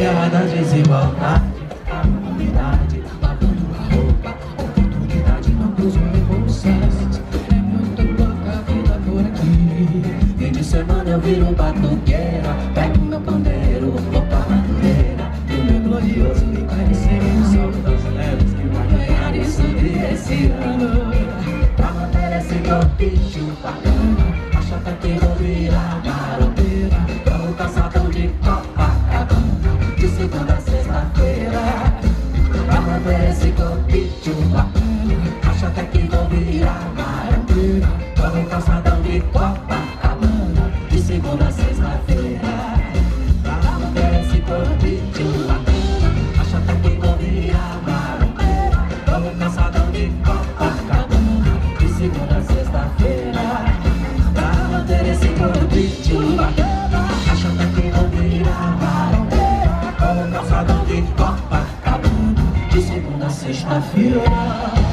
guerra da desigualdade A humanidade lavando a roupa Oportunidade não cruzou revoluções É muito pouca vida por aqui. Fim de semana eu viro batuqueira Pego meu pandeiro, vou pra madureira. E meu glorioso me conhecer Sou das leves que vai ganhar isso esse ano. Pra manter esse corpinho bacana Acha que vou Segunda sexta-feira. Pra manter esse corpinho bacana Acha até que vou virar maroteira Vamos calçadão de Copacabana De segunda sexta-feira. Pra manter esse corpinho bacana Acha até que vou virar maroteira Vamos calçadão de Copacabana Copacabana, de segunda a sexta-feira.